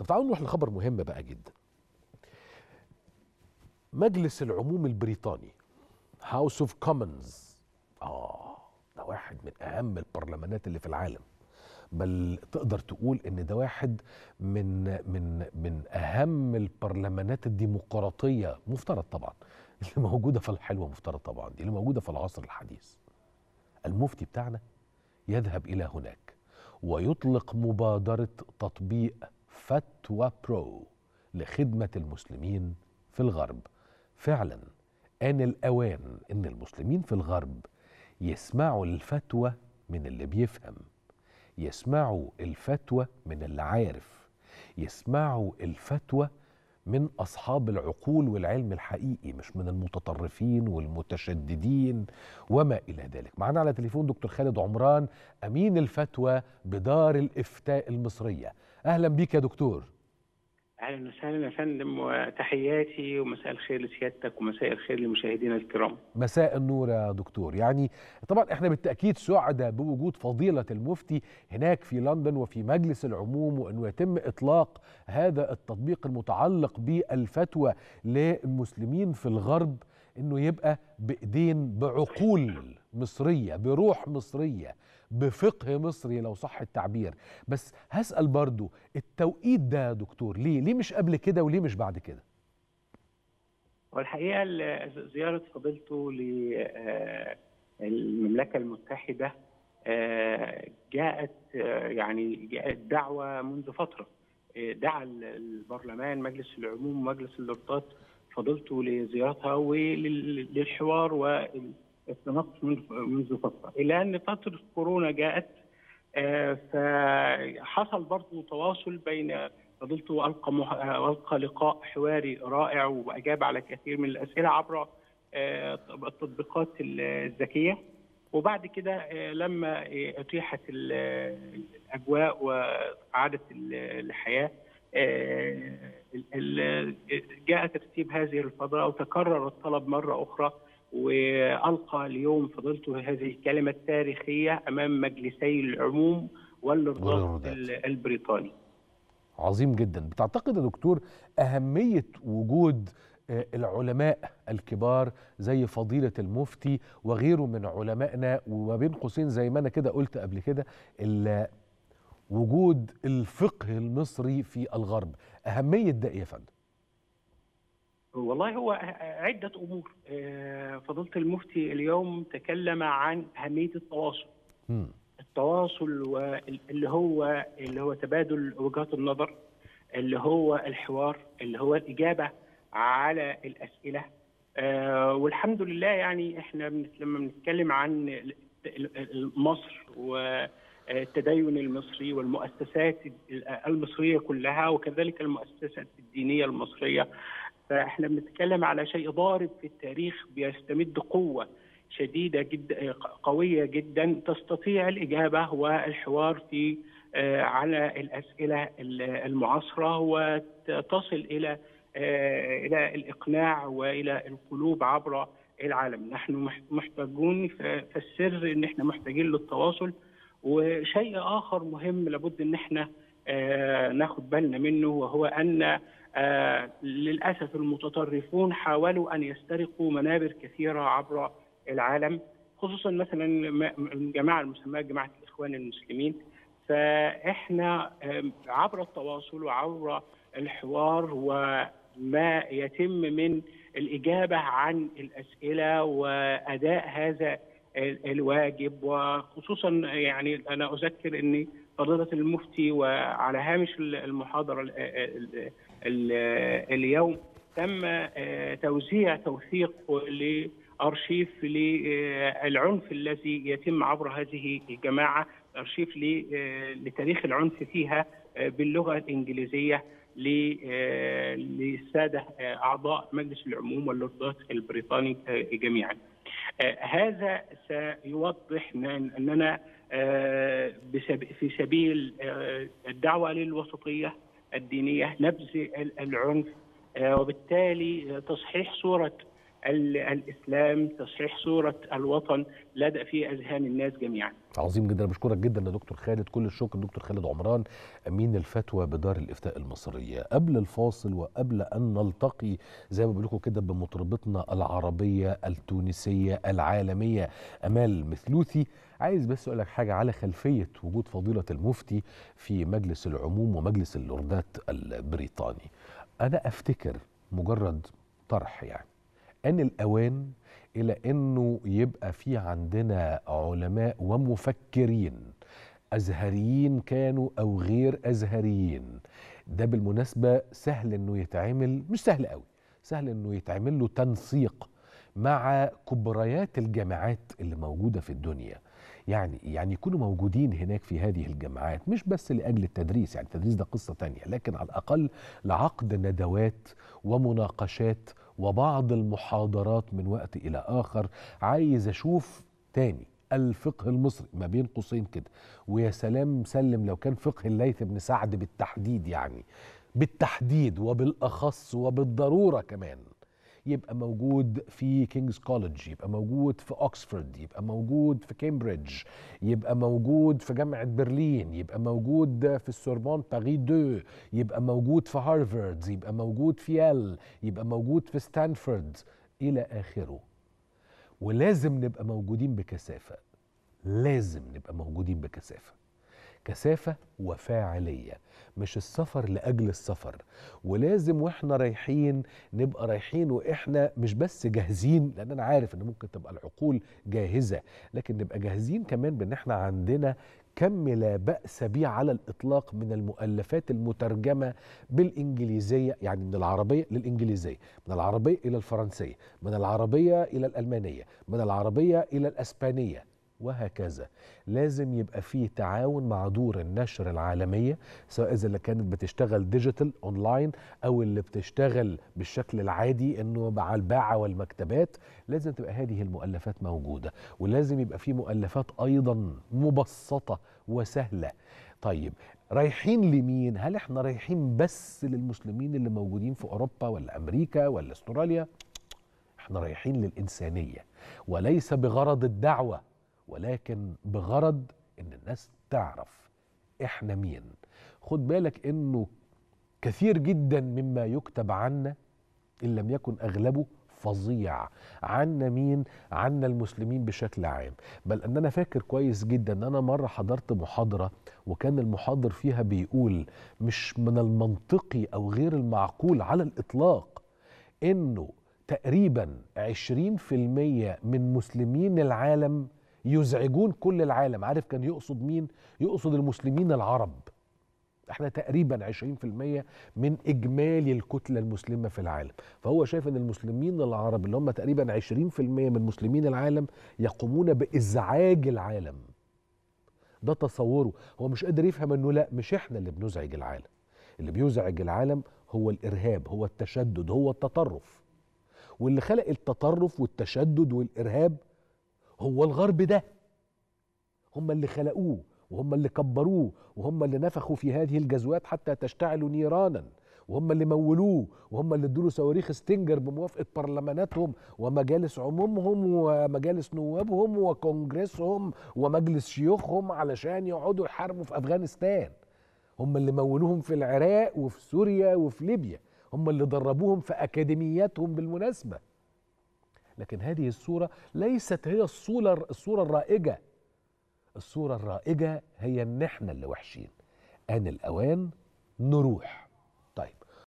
طب تعالوا نروح لخبر مهم بقى جدا. مجلس العموم البريطاني House of Commons آه ده واحد من أهم البرلمانات اللي في العالم. بل تقدر تقول إن ده واحد من من من أهم البرلمانات الديمقراطية مفترض طبعا اللي موجودة في الحلوة مفترض طبعا دي اللي موجودة في العصر الحديث. المفتي بتاعنا يذهب إلى هناك ويطلق مبادرة تطبيق فتوى برو لخدمة المسلمين في الغرب. فعلا آن الأوان إن المسلمين في الغرب يسمعوا الفتوى من اللي بيفهم يسمعوا الفتوى من اللي عارف يسمعوا الفتوى من أصحاب العقول والعلم الحقيقي مش من المتطرفين والمتشددين وما إلى ذلك. معنا على تليفون دكتور خالد عمران أمين الفتوى بدار الإفتاء المصرية. أهلا بيك يا دكتور. أهلا وسهلا يا فندم وتحياتي ومساء الخير لسيادتك ومساء الخير لمشاهدينا الكرام. مساء النور يا دكتور، يعني طبعا إحنا بالتأكيد سعداء بوجود فضيلة المفتي هناك في لندن وفي مجلس العموم وانه يتم إطلاق هذا التطبيق المتعلق بالفتوى للمسلمين في الغرب. إنه يبقى بإيدين بعقول مصرية بروح مصرية بفقه مصري لو صح التعبير. بس هسأل برضو التوقيت ده يا دكتور ليه؟ ليه مش قبل كده وليه مش بعد كده؟ والحقيقة زيارة فضيلته للمملكة المتحدة جاءت يعني جاءت دعوة منذ فترة. دعا البرلمان مجلس العموم ومجلس اللوردات فضيلته لزيارتها وللحوار وال التنقص منذ فترة. إلى أن فترة كورونا جاءت فحصل برضه تواصل بين فضيلته والقى والقى لقاء حواري رائع وأجاب على كثير من الأسئلة عبر التطبيقات الذكية. وبعد كده لما أتيحت الأجواء وعادت الحياة جاء ترتيب هذه الفضاء وتكرر الطلب مرة أخرى وألقى اليوم فضيلته هذه الكلمة التاريخية أمام مجلسي العموم والارضاء البريطاني. عظيم جدا، بتعتقد يا دكتور أهمية وجود العلماء الكبار زي فضيلة المفتي وغيره من علمائنا وما بين قوسين زي ما أنا كده قلت قبل كده وجود الفقه المصري في الغرب، أهمية ده إيه يا فندم؟ والله هو عدة أمور فضيلة المفتي اليوم تكلم عن أهمية التواصل م. التواصل اللي هو اللي هو تبادل وجهات النظر اللي هو الحوار اللي هو الإجابة على الأسئلة والحمد لله يعني إحنا لما بنتكلم عن مصر والتدين المصري والمؤسسات المصرية كلها وكذلك المؤسسات الدينية المصرية. فإحنا بنتكلم على شيء ضارب في التاريخ بيستمد قوة شديدة جدا قوية جدا تستطيع الإجابة والحوار في على الأسئلة المعاصرة وتصل إلى إلى الإقناع وإلى القلوب عبر العالم، نحن محتاجون فالسر إن إحنا محتاجين للتواصل وشيء آخر مهم لابد إن إحنا ناخد بالنا منه وهو أن آه للأسف المتطرفون حاولوا أن يسترقوا منابر كثيرة عبر العالم خصوصا مثلا الجماعه المسماه جماعة الإخوان المسلمين. فإحنا آه عبر التواصل وعبر الحوار وما يتم من الإجابة عن الأسئلة وأداء هذا الواجب وخصوصا يعني أنا أذكر ان فضيلة المفتي وعلى هامش المحاضرة اليوم تم توزيع توثيق لأرشيف للعنف الذي يتم عبر هذه الجماعة أرشيف لتاريخ العنف فيها باللغة الإنجليزية للسادة أعضاء مجلس العموم واللوردات البريطاني جميعا. هذا سيوضح أننا في سبيل الدعوة للوسطية الدينية نبذ العنف وبالتالي تصحيح صورة الإسلام تصحيح صوره الوطن لدى في أذهان الناس جميعا. عظيم جدا. بشكرك جدا يا دكتور خالد. كل الشكر دكتور خالد عمران أمين الفتوى بدار الإفتاء المصرية. قبل الفاصل وقبل أن نلتقي زي ما بقول لكم كده بمطربتنا العربية التونسية العالمية. أمال مثلوثي عايز بس أقول لك حاجة على خلفية وجود فضيلة المفتي في مجلس العموم ومجلس اللوردات البريطاني. أنا أفتكر مجرد طرح يعني. أن الأوان إلى أنه يبقى في عندنا علماء ومفكرين أزهريين كانوا أو غير أزهريين. ده بالمناسبة سهل إنه يتعمل مش سهل قوي سهل إنه يتعمل له تنسيق مع كبريات الجامعات اللي موجودة في الدنيا. يعني يعني يكونوا موجودين هناك في هذه الجامعات مش بس لأجل التدريس يعني التدريس ده قصة تانية لكن على الأقل لعقد ندوات ومناقشات وبعض المحاضرات من وقت إلى آخر. عايز أشوف تاني الفقه المصري ما بين قوسين كده. ويا سلام سلم لو كان فقه الليث بن سعد بالتحديد يعني. بالتحديد وبالأخص وبالضرورة كمان. يبقى موجود في كينجز كوليدج يبقى موجود في اوكسفورد يبقى موجود في كامبريدج يبقى موجود في جامعة برلين يبقى موجود في السوربون Paris deux يبقى موجود في هارفارد يبقى موجود في يال يبقى موجود في ستانفورد إلى آخره. ولازم نبقى موجودين بكثافة لازم نبقى موجودين بكثافة. كثافة وفاعلية مش السفر لأجل السفر. ولازم وإحنا رايحين نبقى رايحين وإحنا مش بس جاهزين لأن أنا عارف إن ممكن تبقى العقول جاهزة لكن نبقى جاهزين كمان بإن إحنا عندنا كم لا بأس به على الإطلاق من المؤلفات المترجمة بالإنجليزية يعني من العربية للإنجليزية من العربية إلى الفرنسية من العربية إلى الألمانية من العربية إلى الأسبانية. وهكذا. لازم يبقى فيه تعاون مع دور النشر العالمية سواء إذا اللي كانت بتشتغل digital online أو اللي بتشتغل بالشكل العادي إنه مع الباعة والمكتبات. لازم تبقى هذه المؤلفات موجودة. ولازم يبقى فيه مؤلفات أيضا مبسطة وسهلة. طيب رايحين لمين؟ هل إحنا رايحين بس للمسلمين اللي موجودين في أوروبا ولا أمريكا ولا أستراليا؟ إحنا رايحين للإنسانية. وليس بغرض الدعوة. ولكن بغرض إن الناس تعرف إحنا مين. خد بالك إنه كثير جدا مما يكتب عنا إن لم يكن أغلبه فظيع. عنا مين؟ عنا المسلمين بشكل عام. بل إن أنا فاكر كويس جدا إن أنا مرة حضرت محاضرة وكان المحاضر فيها بيقول مش من المنطقي أو غير المعقول على الإطلاق إنه تقريبا 20% من مسلمين العالم يزعجون كل العالم. عارف كان يقصد مين؟ يقصد المسلمين العرب. إحنا تقريبا 20% من إجمالي الكتلة المسلمة في العالم. فهو شايف إن المسلمين العرب اللي هم تقريبا 20% من مسلمين العالم يقومون بإزعاج العالم. ده تصوره. هو مش قادر يفهم إنه لا مش إحنا اللي بنزعج العالم. اللي بيزعج العالم هو الإرهاب هو التشدد هو التطرف. واللي خلق التطرف والتشدد والإرهاب هو الغرب ده. هم اللي خلقوه وهم اللي كبروه وهم اللي نفخوا في هذه الجزوات حتى تشتعل نيرانا. وهم اللي مولوه وهم اللي ادوا صواريخ ستينجر بموافقة برلماناتهم ومجالس عمومهم ومجالس نوابهم وكونجرسهم ومجلس شيوخهم علشان يقعدوا يحاربوا في أفغانستان. هم اللي مولوهم في العراق وفي سوريا وفي ليبيا. هم اللي دربوهم في أكاديمياتهم بالمناسبة. لكن هذه الصورة ليست هي الصورة الصورة الرائجة. الصورة الرائجة هي إن إحنا اللي وحشين. آن الأوان نروح.